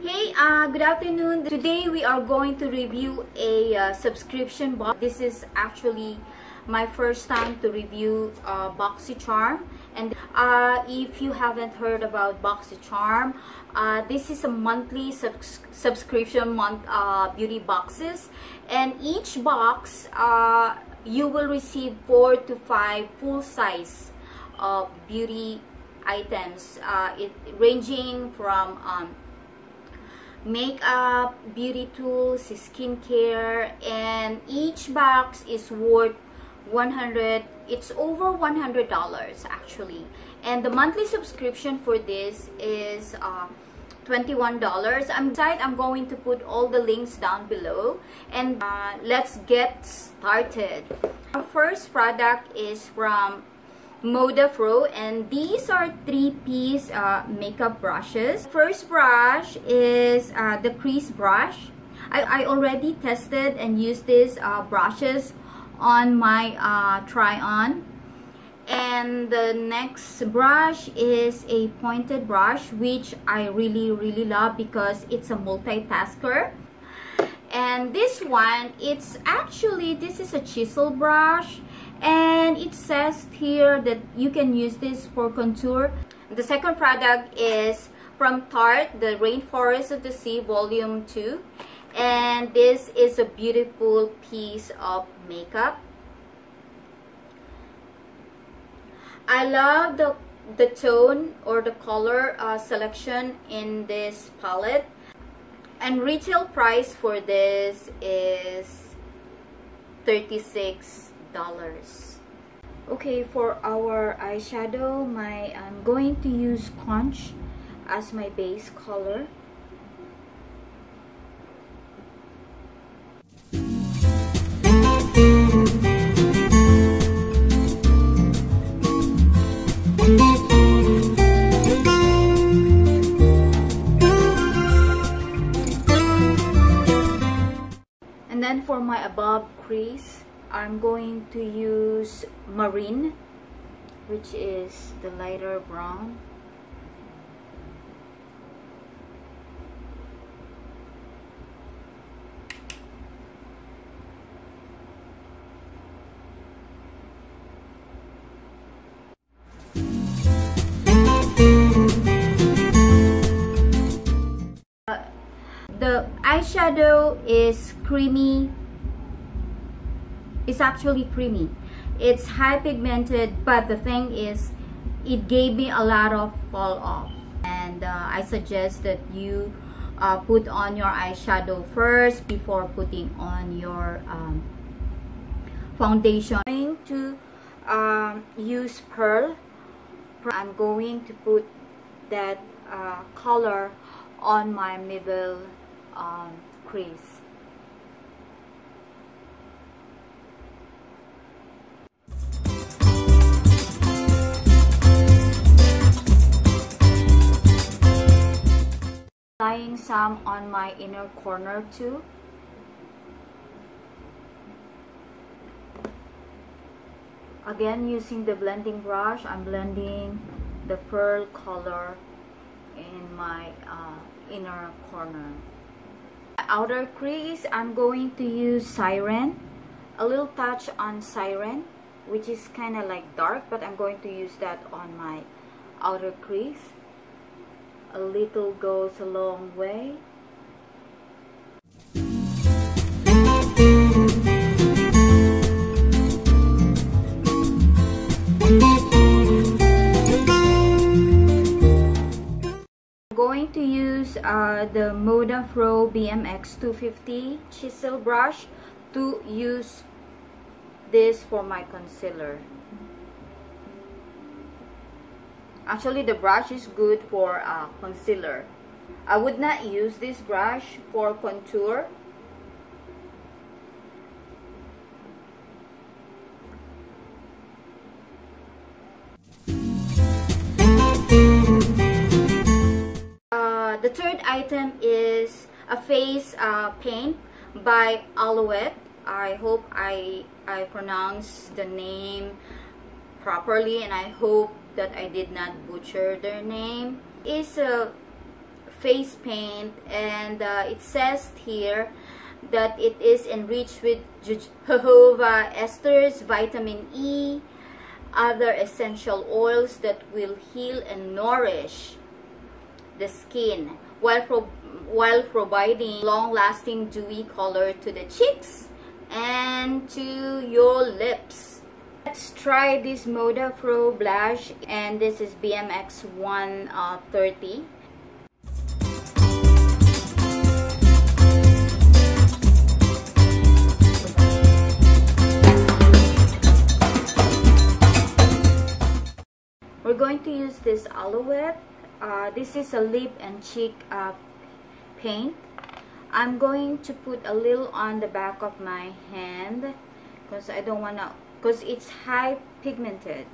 Hey, uh, good afternoon. Today we are going to review a uh, subscription box. This is actually my first time to review uh, BoxyCharm. And uh, if you haven't heard about BoxyCharm, uh, this is a monthly subs subscription month uh, beauty boxes. And each box, uh, you will receive four to five full size of beauty items, uh, it ranging from um, makeup, beauty tools, skincare, and each box is worth 100 it's over 100 dollars actually. And the monthly subscription for this is uh, 21 dollars. I'm site i'm going to put all the links down below. And uh, let's get started. Our first product is from Moda Pro and these are three piece uh, makeup brushes. First brush is uh, the crease brush. I, I already tested and used these uh, brushes on my uh, try on. And the next brush is a pointed brush which I really really love because it's a multitasker. And this one it's actually this is a chisel brush and it says here that you can use this for contour. The second product is from Tarte the Rainforest of the Sea volume 2 and this is a beautiful piece of makeup. I love the the tone or the color uh, selection in this palette. And retail price for this is 36 dollars okay for our eyeshadow my I'm going to use conch as my base color. And then for my above crease I'm going to use marine which is the lighter brown. Uh, the eyeshadow is creamy it's actually creamy. It's high pigmented but the thing is it gave me a lot of fall off. And uh, I suggest that you uh, put on your eyeshadow first before putting on your um, foundation. I'm going to um, use pearl. I'm going to put that uh, color on my middle um, crease applying some on my inner corner too. Again using the blending brush I'm blending the pearl color in my uh, inner corner. Outer crease I'm going to use siren a little touch on siren which is kind of like dark but I'm going to use that on my outer crease a little goes a long way. I'm going to use uh, the Moda Pro BMX 250 chisel brush to use this for my concealer actually the brush is good for uh, concealer. I would not use this brush for contour. Uh, the third item is a face uh, paint by Aloette. I hope I I pronounce the name properly and I hope that I did not butcher their name. It's a face paint and uh, it says here that it is enriched with jojoba esters, vitamin E, other essential oils that will heal and nourish the skin while, pro while providing long-lasting dewy color to the cheeks and to your lips. Let's try this Moda Pro blush and this is BMX 130. We're going to use this Aloette. Uh, this is a lip and cheek uh, paint. I'm going to put a little on the back of my hand because I don't want to, because it's high pigmented.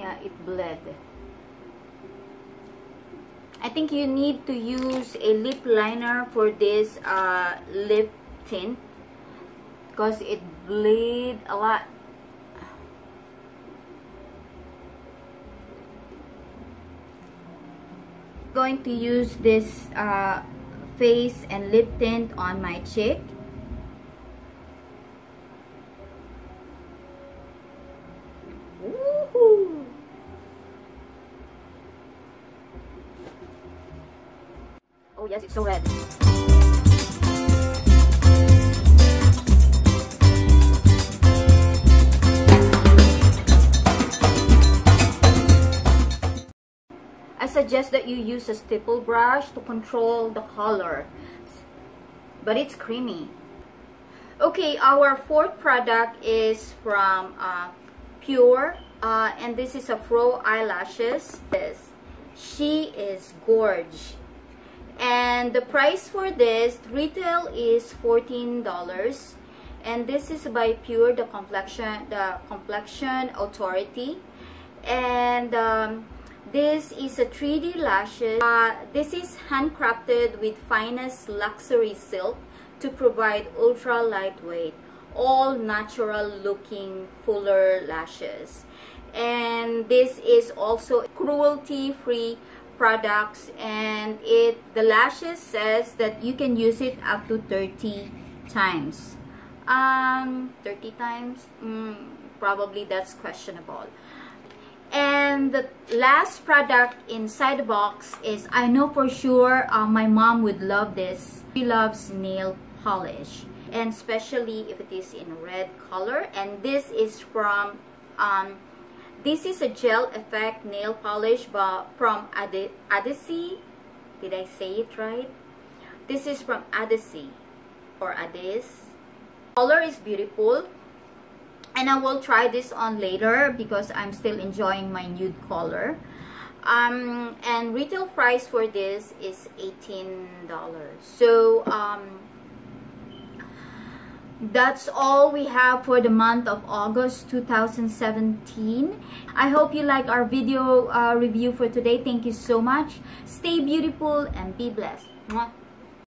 Yeah, it bled. I think you need to use a lip liner for this uh, lip tint because it bleed a lot. Going to use this uh, face and lip tint on my cheek. Oh yes, it's so red. Suggest that you use a stipple brush to control the color. But it's creamy. Okay, our fourth product is from uh, Pur. Uh, and this is a Pro Eyelashes. This. She is gorge and the price for this retail is $14 and this is by Pur the complexion the complexion authority and um, this is a 3D lashes. Uh, this is handcrafted with finest luxury silk to provide ultra lightweight all natural looking fuller lashes. And this is also cruelty free products and it the lashes says that you can use it up to 30 times. Um 30 times? Mm, probably that's questionable and the last product inside the box is I know for sure uh, my mom would love this she loves nail polish and especially if it is in red color and this is from um, this is a gel effect nail polish but from Adesse. Did I say it right? This is from Adesse or Ades. Color is beautiful. And I will try this on later because I'm still enjoying my nude color. Um, and retail price for this is $18. So, um, that's all we have for the month of August 2017. I hope you like our video uh, review for today. Thank you so much. Stay beautiful and be blessed. Mwah.